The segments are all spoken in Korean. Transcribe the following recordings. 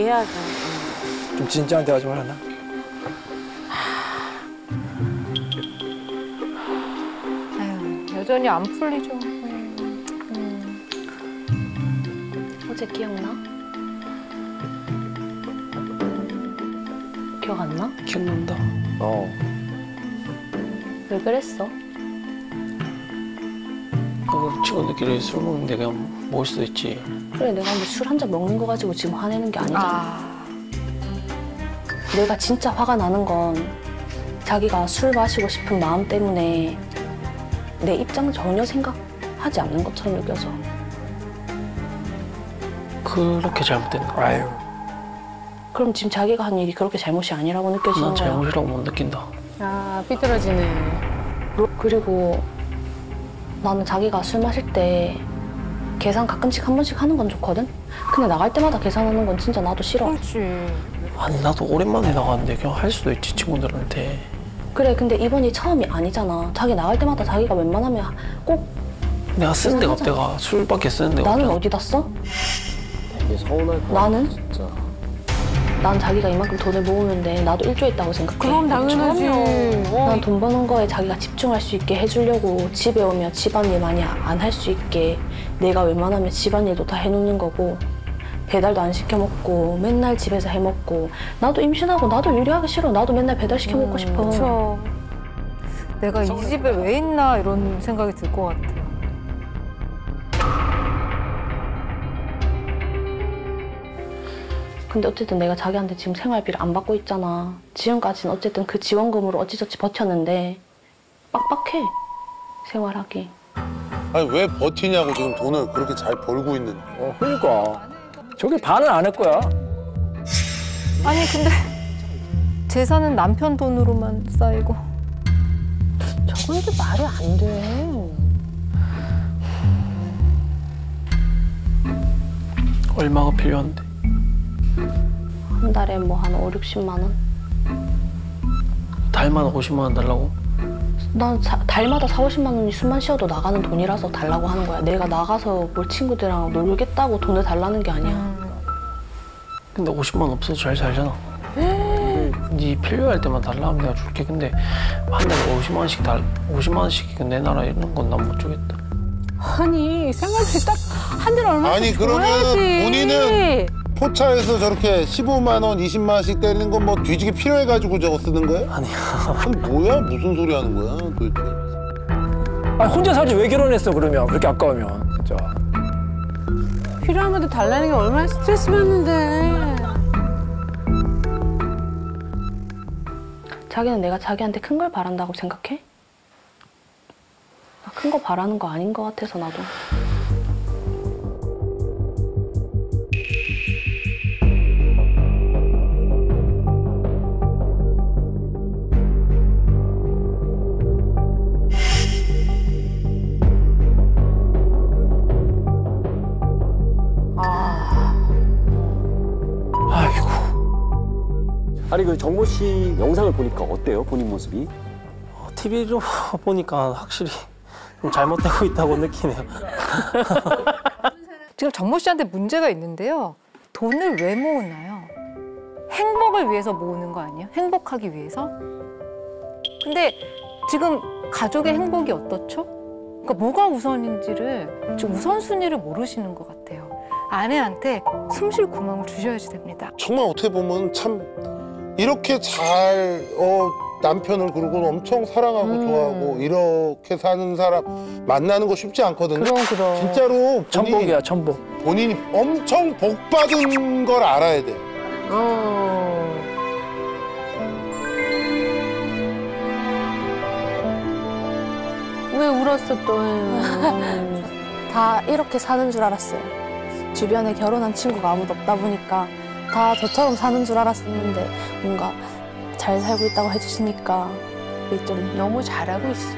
얘기해야죠. 좀 진지한 대화 좀 하려나? 아유, 여전히 안 풀리죠. 어제 기억나? 기억 안 나? 기억난다. 어. 왜 그랬어? 그 친구들끼리 술 먹는데 그냥 먹을 수도 있지. 그래 내가 뭐 술 한 잔 먹는 거 가지고 지금 화내는 게 아니잖아. 아, 내가 진짜 화가 나는 건 자기가 술 마시고 싶은 마음 때문에 내 입장 전혀 생각하지 않는 것처럼 느껴져. 그렇게 잘못됐나? 아유, 그럼 지금 자기가 한 일이 그렇게 잘못이 아니라고 느껴지는 난 거야. 잘못이라고 못 느낀다. 아 삐뚤어지네. 그리고 나는 자기가 술 마실 때 계산 가끔씩 한 번씩 하는 건 좋거든? 근데 나갈 때마다 계산하는 건 진짜 나도 싫어. 그렇지. 아니 나도 오랜만에 나갔는데 그냥 할 수도 있지 친구들한테. 그래, 근데 이번이 처음이 아니잖아. 자기 나갈 때마다 자기가 웬만하면 꼭 내가 쓰는 데가 없 내가 술밖에 쓰는 데가 나는 없잖아. 어디다 써? 되게 서운할 것 나는? 진짜. 난 자기가 이만큼 돈을 모으는데 나도 일조했다고 생각해. 그럼 당연하지. 어, 난돈 버는 거에 자기가 집중할 수 있게 해주려고 집에 오면 집안일 많이 안 할 수 있게 내가 웬만하면 집안일도 다 해놓는 거고 배달도 안 시켜 먹고 맨날 집에서 해 먹고 나도 임신하고 나도 요리하기 싫어 나도 맨날 배달 시켜 먹고 싶어 그렇죠. 내가 이 집에 왜 있나 이런 생각이 들 것 같아 근데 어쨌든 내가 자기한테 지금 생활비를 안 받고 있잖아 지금까지는 어쨌든 그 지원금으로 어찌저찌 버텼는데 빡빡해 생활하기 아니 왜 버티냐고 지금 돈을 그렇게 잘 벌고 있는데. 어, 그러니까 저게 반은 안 할 거야. 아니 근데 재산은 남편 돈으로만 쌓이고. 저건 이제 말이 안 돼. 얼마가 필요한데? 한 달에 뭐 한 5, 60만 원? 달마다 50만 원 달라고? 난 자- 달마다 4, 50만 원이 숨만 쉬어도 나가는 돈이라서 달라고 하는 거야. 내가 나가서 뭘 친구들이랑 놀겠다고 돈을 달라는 게 아니야. 근데 50만 원 없어도 잘 살잖아. 네 필요할 때만 달라 하면 내가 줄게. 근데 한 달에 50만 원씩 달 50만 원씩 내놔라 이런 건 난 못 주겠다. 아니 생활비 딱 한 달에 얼마씩 아니, 그러면 줘야지. 본인은 포차에서 저렇게 15만 원, 20만 원씩 때리는 건 뭐 뒤지게 필요해가지고 저거 쓰는 거야? 아니야. 아니 뭐야? 무슨 소리 하는 거야? 도대체. 아니 혼자 살지 왜 결혼했어 그러면 그렇게 아까우면 진짜. 필요하면 달라는 게 얼마나 스트레스 받는데. 자기는 내가 자기한테 큰 걸 바란다고 생각해? 큰 거 바라는 거 아닌 것 같아서 나도. 아니 그 정모 씨 영상을 보니까 어때요? 본인 모습이? TV로 보니까 확실히 좀 잘못되고 있다고 느끼네요. 지금 정모 씨한테 문제가 있는데요. 돈을 왜 모으나요? 행복을 위해서 모으는 거 아니에요? 행복하기 위해서? 근데 지금 가족의 행복이 어떻죠? 그러니까 뭐가 우선인지를 지금 우선순위를 모르시는 것 같아요. 아내한테 숨 쉴 구멍을 주셔야지 됩니다. 정말 어떻게 보면 참 이렇게 잘 어, 남편을 그러고 엄청 사랑하고 음. 좋아하고 이렇게 사는 사람 만나는 거 쉽지 않거든요. 그럼 그럼. 진짜로 본인이, 천복이야 천복. 본인이 엄청 복 받은 걸 알아야 돼. 어. 왜 울었어 또? 다 이렇게 사는 줄 알았어요. 주변에 결혼한 친구가 아무도 없다 보니까 다 저처럼 사는 줄 알았었는데 뭔가 잘 살고 있다고 해주시니까 좀 너무 잘하고 있어.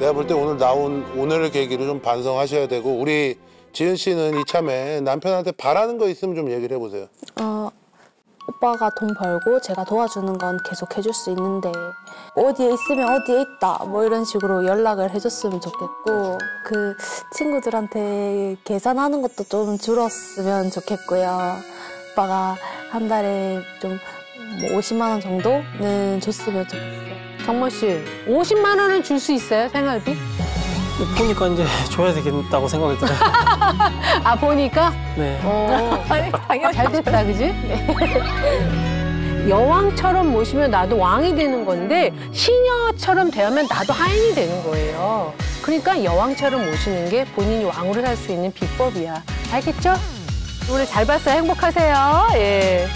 내가 볼 때 오늘 나온 오늘을 계기로 좀 반성하셔야 되고 우리 지은 씨는 이참에 남편한테 바라는 거 있으면 좀 얘기를 해보세요. 어, 오빠가 돈 벌고 제가 도와주는 건 계속 해줄 수 있는데 어디에 있으면 어디에 있다 뭐 이런 식으로 연락을 해줬으면 좋겠고 그 친구들한테 계산하는 것도 좀 줄었으면 좋겠고요. 오빠가 한 달에 좀 뭐 50만 원 정도는 줬으면 좋겠어요. 정모 씨, 50만 원은 줄 수 있어요, 생활비? 보니까 이제 줘야 되겠다고 들어요. 아, 보니까? 네. 어, 당연히 잘 됐다, 그지? 여왕처럼 모시면 나도 왕이 되는 건데 시녀처럼 대하면 나도 하인이 되는 거예요. 그러니까 여왕처럼 모시는 게 본인이 왕으로 살 수 있는 비법이야. 알겠죠? 오늘 잘 봤어요. 행복하세요. 예.